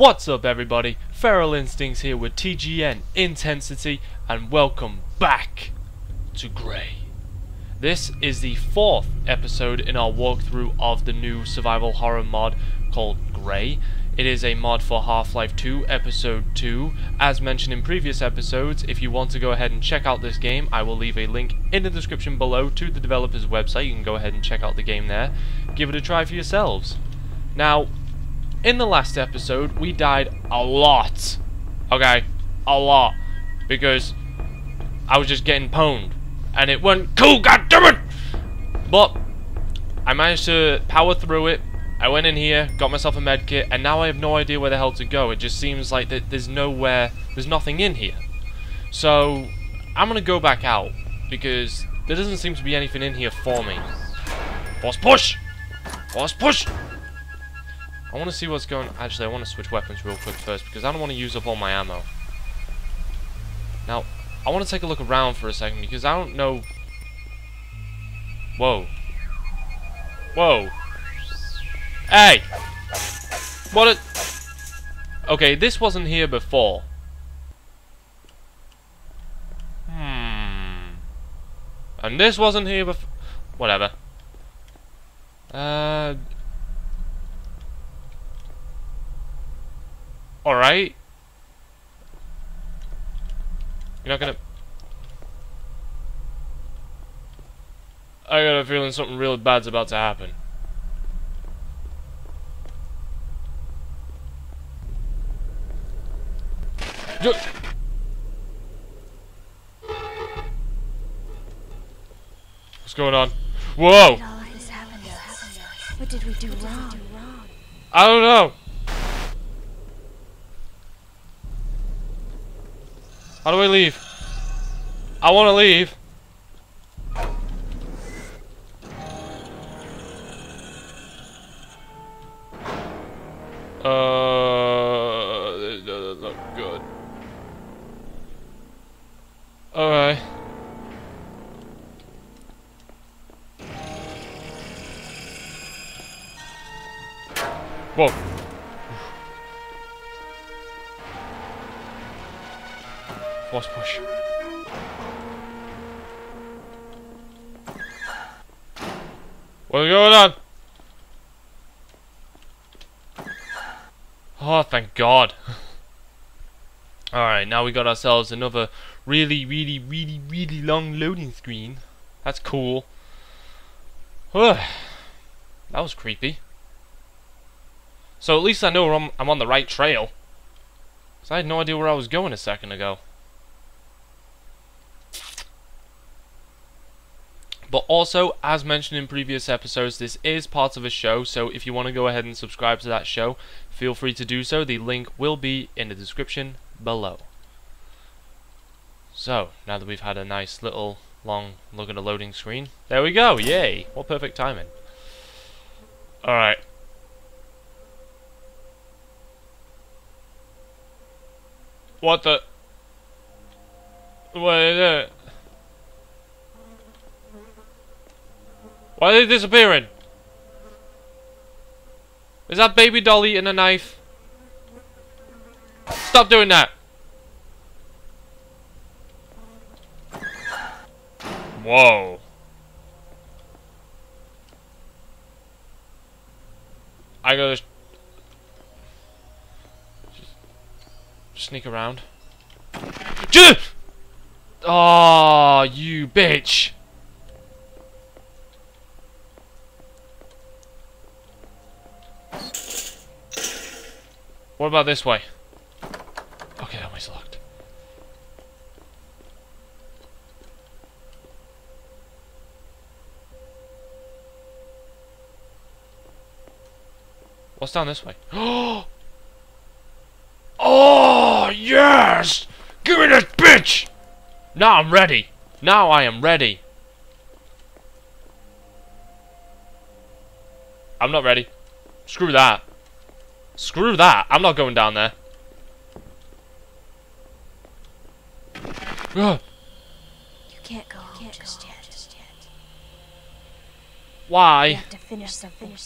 What's up everybody? Feral Instincts here with TGN Intensity and welcome back to Grey. This is the fourth episode in our walkthrough of the new survival horror mod called Grey. It is a mod for Half-Life 2 Episode 2. As mentioned in previous episodes, if you want to go ahead and check out this game, I will leave a link in the description below to the developer's website. You can go ahead and check out the game there. Give it a try for yourselves. Now, in the last episode, we died a lot. Okay? A lot. Because I was just getting pwned. And it went cool, goddammit! But, I managed to power through it. I went in here, got myself a med kit, and now I have no idea where the hell to go. It just seems like that there's nowhere, there's nothing in here. So, I'm gonna go back out. Because there doesn't seem to be anything in here for me. Boss push! Boss push! I want to see what's going... Actually, I want to switch weapons real quick first, because I don't want to use up all my ammo. Now, I want to take a look around for a second, because I don't know... Whoa. Whoa. Hey! What a... Okay, this wasn't here before. Hmm... And this wasn't here before... Whatever. Uh... Alright. You're not gonna... I got a feeling something really bad's about to happen. What's going on? Whoa! What did we do wrong? I don't know. How do I leave? I want to leave. Uh, this doesn't look good. Alright. Whoa. Force push. What's going on? Oh, thank God. Alright, now we got ourselves another really, really, really, really long loading screen. That's cool. that was creepy. So at least I know I'm, I'm on the right trail. Because I had no idea where I was going a second ago. But also, as mentioned in previous episodes, this is part of a show, so if you want to go ahead and subscribe to that show, feel free to do so. The link will be in the description below. So, now that we've had a nice little long look at the loading screen, there we go, yay! What perfect timing. Alright. What the... What is it? Uh, Why are they disappearing? Is that baby doll eating a knife? Stop doing that! Whoa. I gotta just sneak around. Oh, you bitch! What about this way? Okay, that way's locked. What's down this way? Oh, oh, yes! Give me this bitch! Now I'm ready. Now I am ready. I'm not ready. Screw that. Screw that. I'm not going down there. You can't go home can't just, yet. just yet. You Why? have to finish something.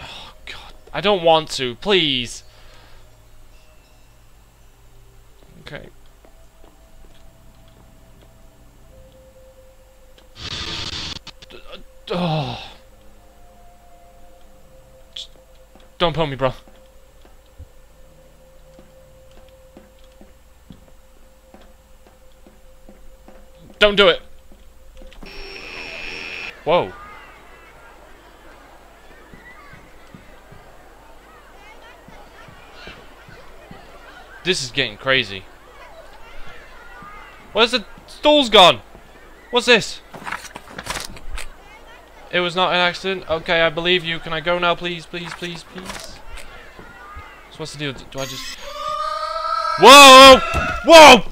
Oh, god I don't want to. Please. Okay. Oh. Don't pull me, bro. Don't do it. Whoa. This is getting crazy. Where's the stool's gone? What's this? It was not an accident. Okay, I believe you. Can I go now, please, please, please, please? So what's the deal? Do I just... Whoa! Whoa!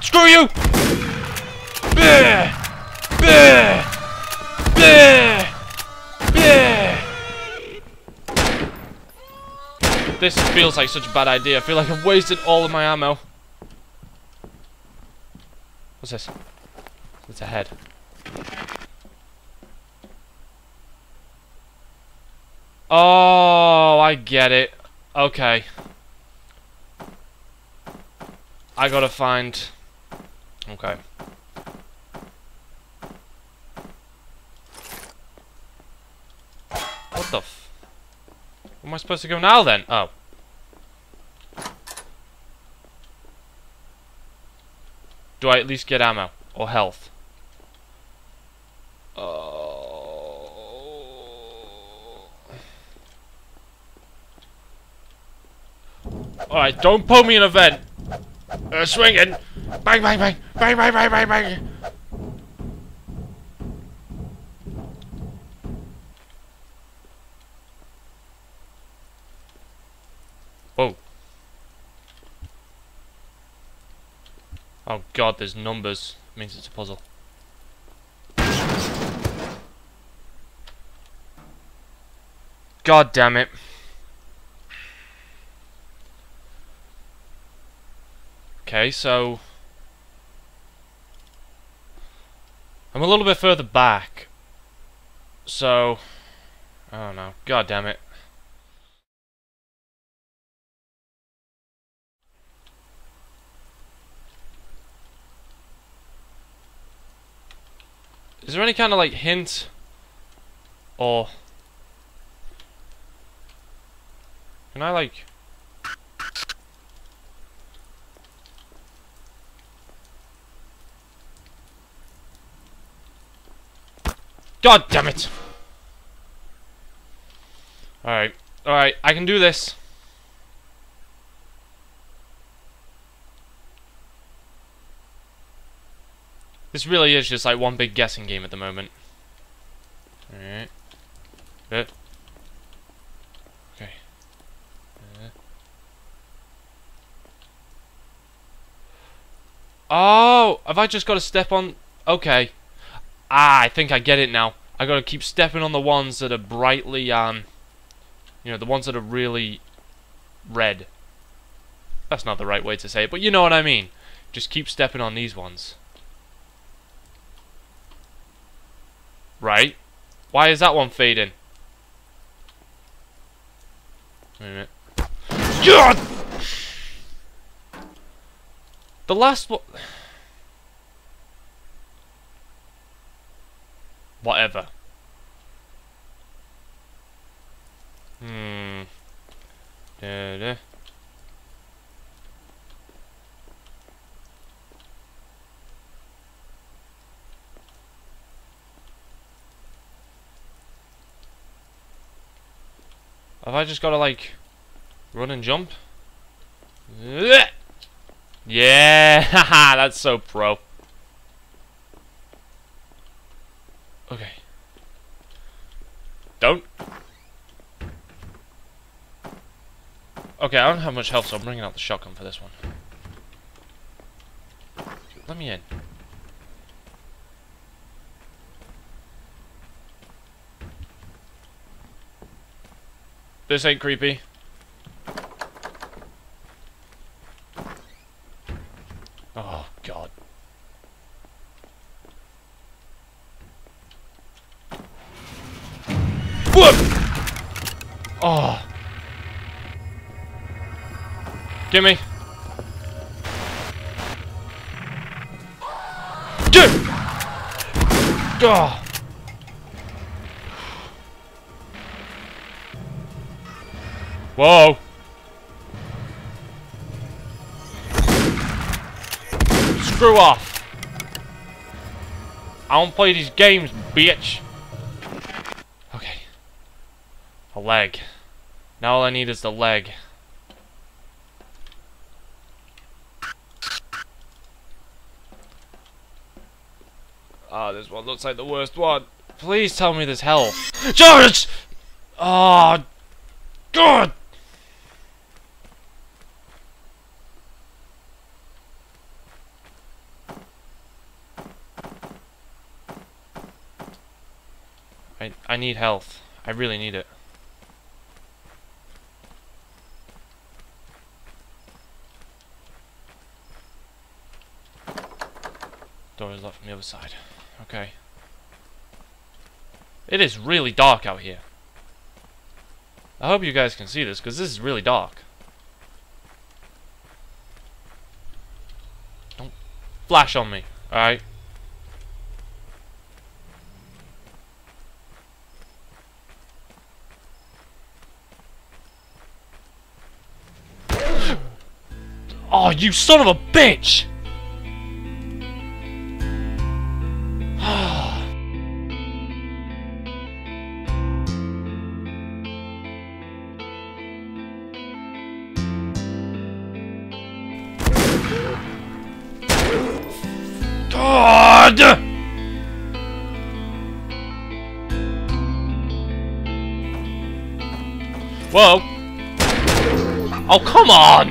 Screw you! Bleh! Bleh! Bleh! Bleh! This feels like such a bad idea. I feel like I've wasted all of my ammo. What's this? It's a head. Oh, I get it. Okay. I gotta find... Okay. What the f... Where am I supposed to go now then? Oh. Do I at least get ammo? Or health? Oh. Alright, don't pull me in a vent. Uh, swinging. Bang, bang, bang. Bang, bang, bang, bang, bang. Whoa. Oh god, there's numbers. means it's a puzzle. God damn it. Okay, so... I'm a little bit further back. So... I don't know. God damn it. Is there any kind of like hint or can I like God damn it! Alright, alright, I can do this. This really is just like one big guessing game at the moment. Alright. Good. Okay. Uh. Oh! Have I just got to step on... Okay. Ah, I think I get it now. I gotta keep stepping on the ones that are brightly, um... You know, the ones that are really... red. That's not the right way to say it, but you know what I mean. Just keep stepping on these ones. Right. Why is that one fading? Wait a minute. God! The last one... Whatever. Hmm. Da -da. Have I just got to like run and jump? Yeah, that's so pro. Okay. Don't. Okay, I don't have much health, so I'm bringing out the shotgun for this one. Let me in. This ain't creepy. Oh, God. Whoop! Gimme. Dude! Oh. Whoa. Screw off. I don't play these games, bitch. Okay. A leg. Now all I need is the leg. Ah, this one looks like the worst one. Please tell me there's health. George! Oh, God! I I need health. I really need it. Door is locked from the other side. Okay. It is really dark out here. I hope you guys can see this, because this is really dark. Don't flash on me, alright? Oh, you son of a bitch! God! Whoa! Oh, come on!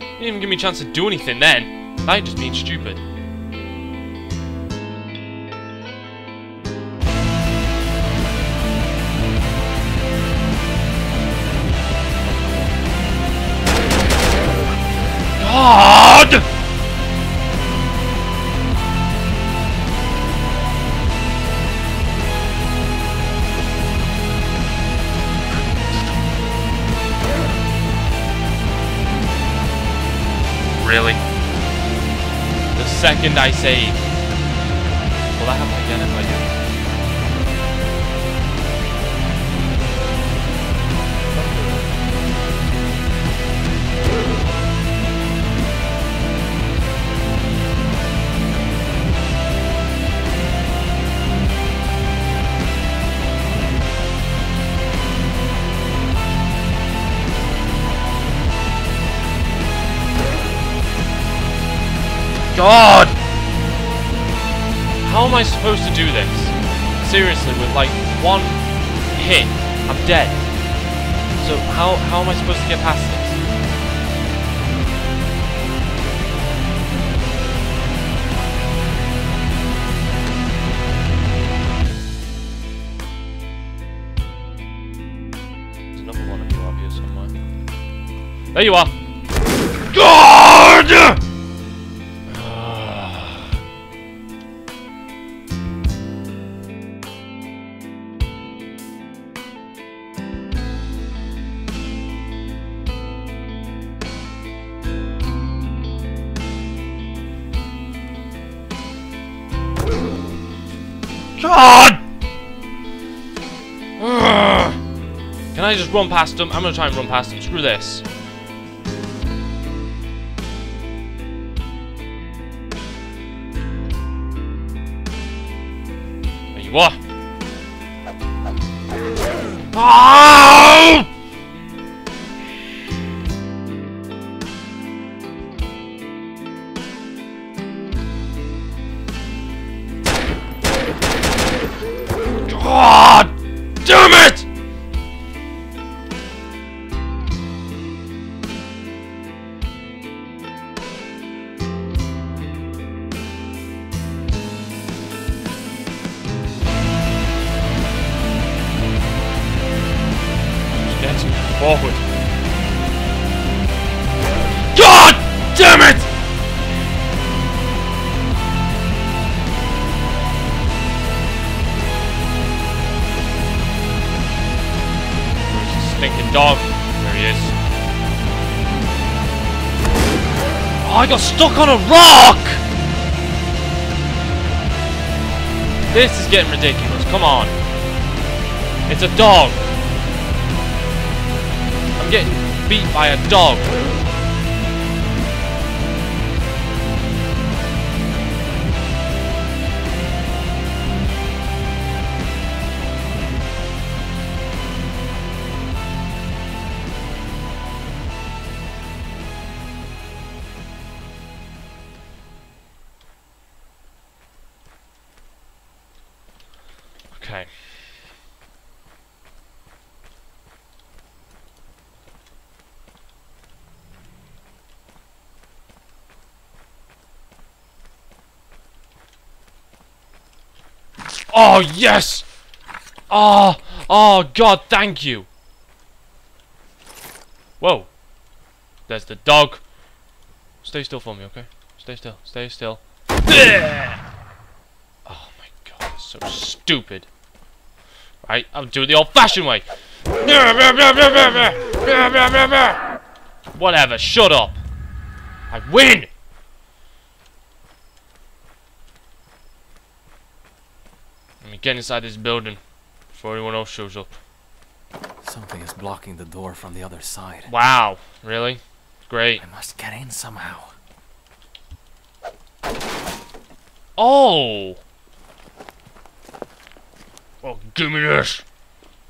You didn't even give me a chance to do anything then. Now you're just being stupid. God! Second I save. Will that happen again? Supposed to do this? Seriously, with like one hit, I'm dead. So how how am I supposed to get past this? There's another one of you here somewhere. There you are! God! Can I just run past him? I'm gonna try and run past him. Screw this. There you are. Oh! Forward. God damn it! Where's the stinking dog? There he is. Oh, I got stuck on a rock! This is getting ridiculous. Come on. It's a dog. I'm getting beat by a dog. Okay. Oh, yes! Oh, oh, God, thank you! Whoa. There's the dog. Stay still for me, okay? Stay still, stay still. Oh my god, so stupid. Right, I'm doing the old-fashioned way. Whatever, shut up. I win! Let me get inside this building before anyone else shows up. Something is blocking the door from the other side. Wow, really? Great. I must get in somehow. Oh! Oh, give me this!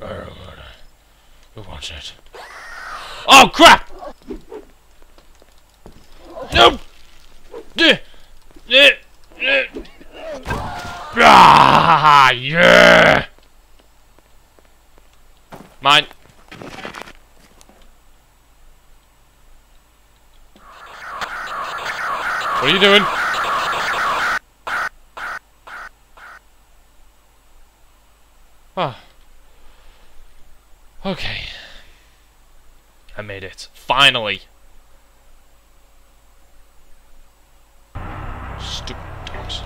Who wants it? Oh, crap! No! Eh, yeah! Mine. What are you doing? Oh. Okay. I made it. Finally. Stupid dogs.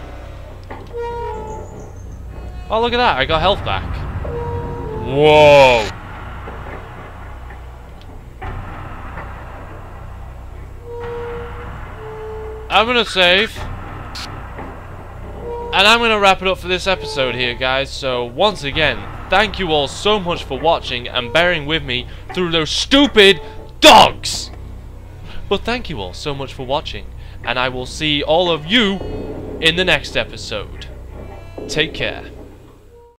Oh, look at that. I got health back. Whoa. I'm gonna save. And I'm going to wrap it up for this episode here, guys. So, once again, thank you all so much for watching and bearing with me through those stupid dogs! But thank you all so much for watching, and I will see all of you in the next episode. Take care.